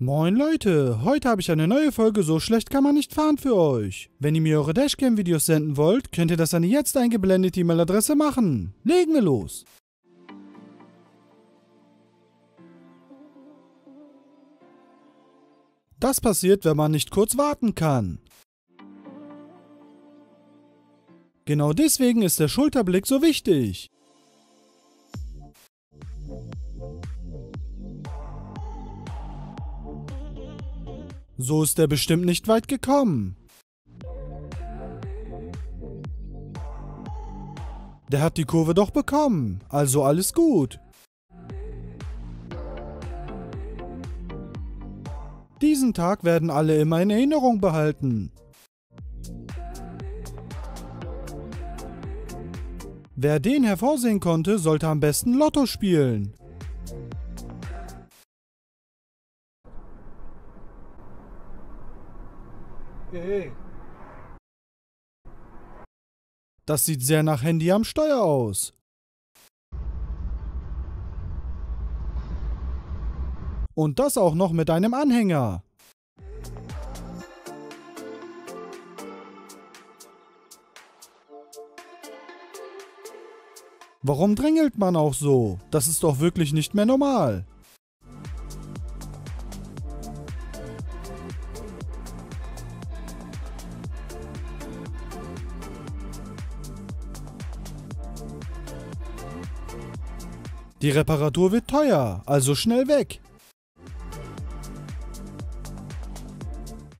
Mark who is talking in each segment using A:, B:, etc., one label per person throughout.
A: Moin Leute, heute habe ich eine neue Folge So schlecht kann man nicht fahren für euch. Wenn ihr mir eure Dashcam-Videos senden wollt, könnt ihr das an die jetzt eingeblendete E-Mail-Adresse machen. Legen wir los. Das passiert, wenn man nicht kurz warten kann. Genau deswegen ist der Schulterblick so wichtig. So ist er bestimmt nicht weit gekommen. Der hat die Kurve doch bekommen, also alles gut. Diesen Tag werden alle immer in Erinnerung behalten. Wer den hervorsehen konnte, sollte am besten Lotto spielen.
B: Hey.
A: Das sieht sehr nach Handy am Steuer aus. Und das auch noch mit einem Anhänger. Warum drängelt man auch so? Das ist doch wirklich nicht mehr normal. Die Reparatur wird teuer, also schnell weg.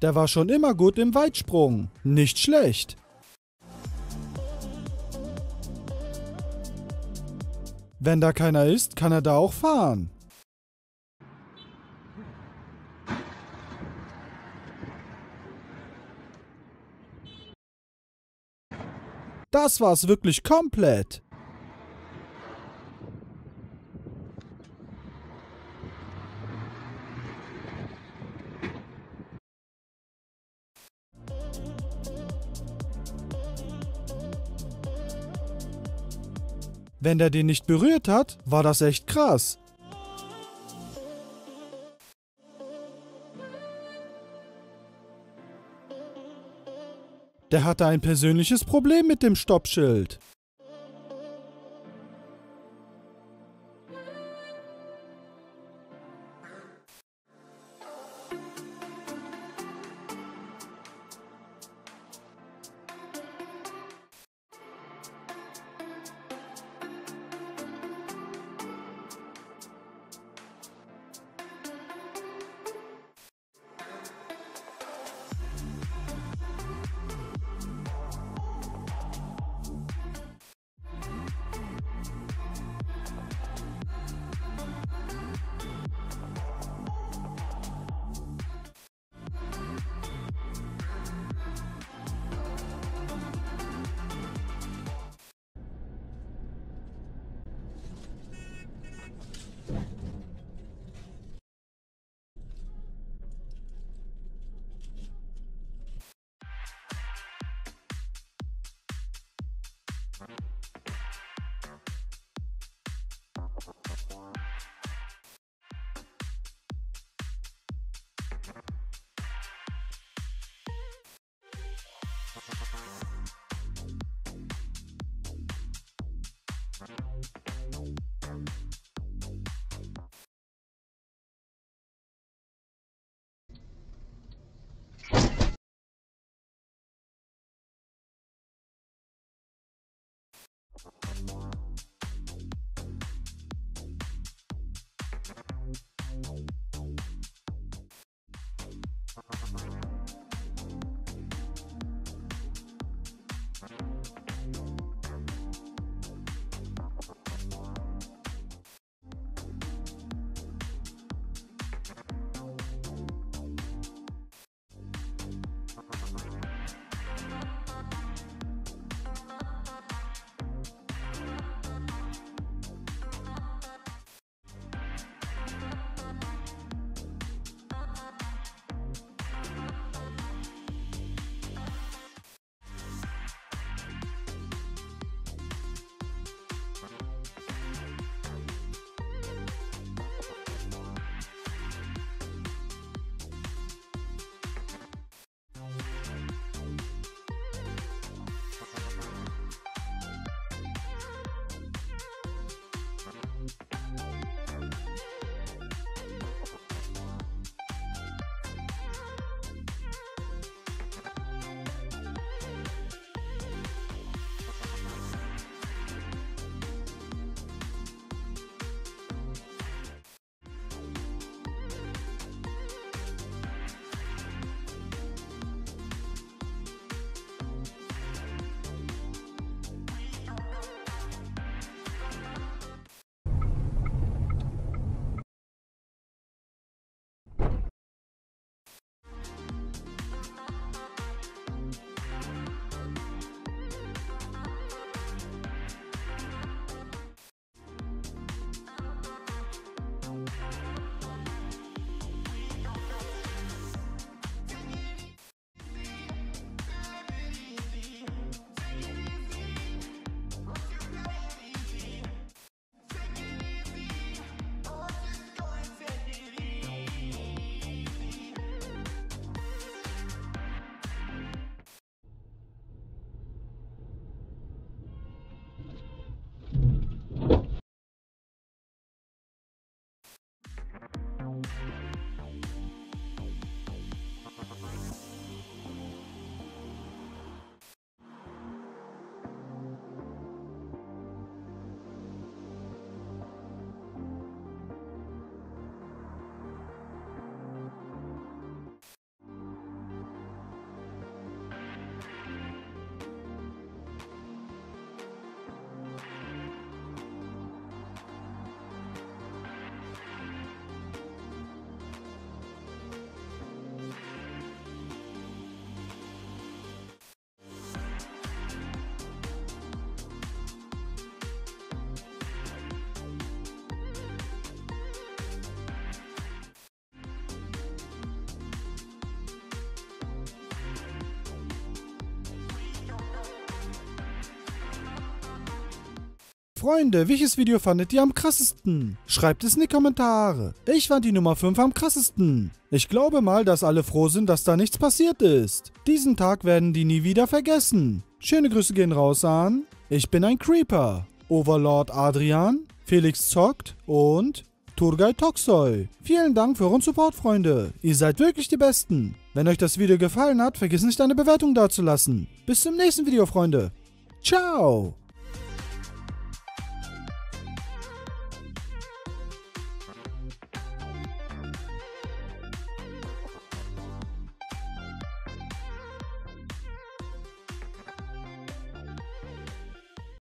A: Der war schon immer gut im Weitsprung. Nicht schlecht. Wenn da keiner ist, kann er da auch fahren. Das war's wirklich komplett. Wenn der den nicht berührt hat, war das echt krass. Der hatte ein persönliches Problem mit dem Stoppschild. Freunde, welches Video fandet ihr am krassesten? Schreibt es in die Kommentare. Ich fand die Nummer 5 am krassesten. Ich glaube mal, dass alle froh sind, dass da nichts passiert ist. Diesen Tag werden die nie wieder vergessen. Schöne Grüße gehen raus an. Ich bin ein Creeper. Overlord Adrian, Felix zockt und Turgay Toxoy. Vielen Dank für euren Support, Freunde. Ihr seid wirklich die Besten. Wenn euch das Video gefallen hat, vergiss nicht eine Bewertung dazulassen. Bis zum nächsten Video, Freunde. Ciao.